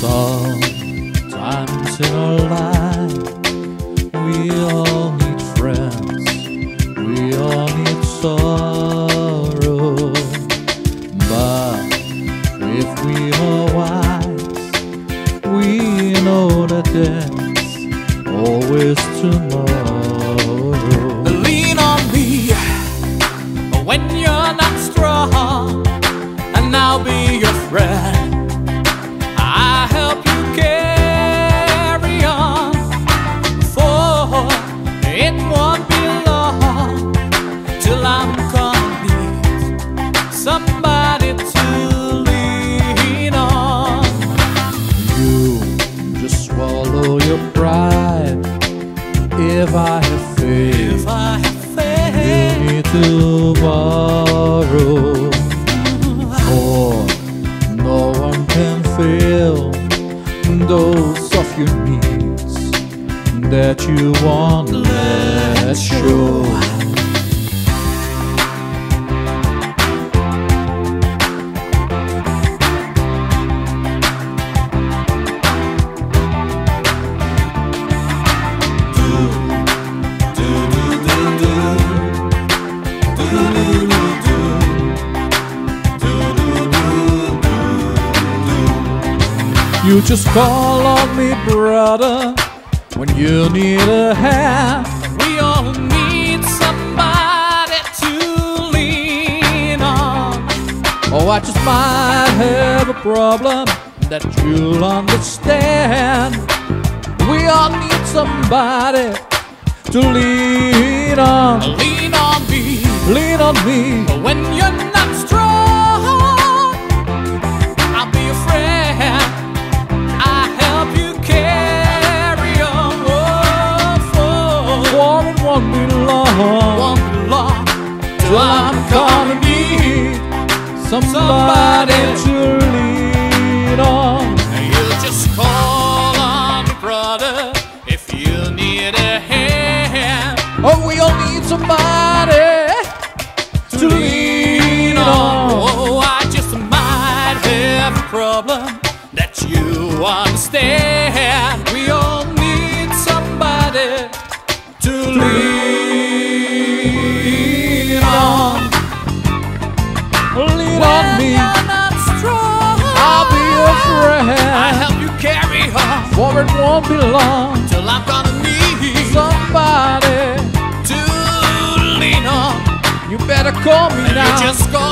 Sometimes in our life, we all need friends, we all need sorrow. But if we are wise, we know that there's always tomorrow. Lean on me when you're not strong, faith, need to borrow. For no one can fill those of your needs that you want to let show. You just call on me, brother, when you need a hand. we all need somebody to lean on. Oh, I just might have a problem that you'll understand. We all need somebody to lean on. Lean on me Lean on me. when you're till I'm gonna need. somebody to lean on. You just call on me, brother, if you need a hand. Oh, we all need somebody to lean on. Oh, I just might have a problem that you understand. We all need somebody to lean For it won't be long. till I'm gonna need Somebody, to lean on. you better call me now.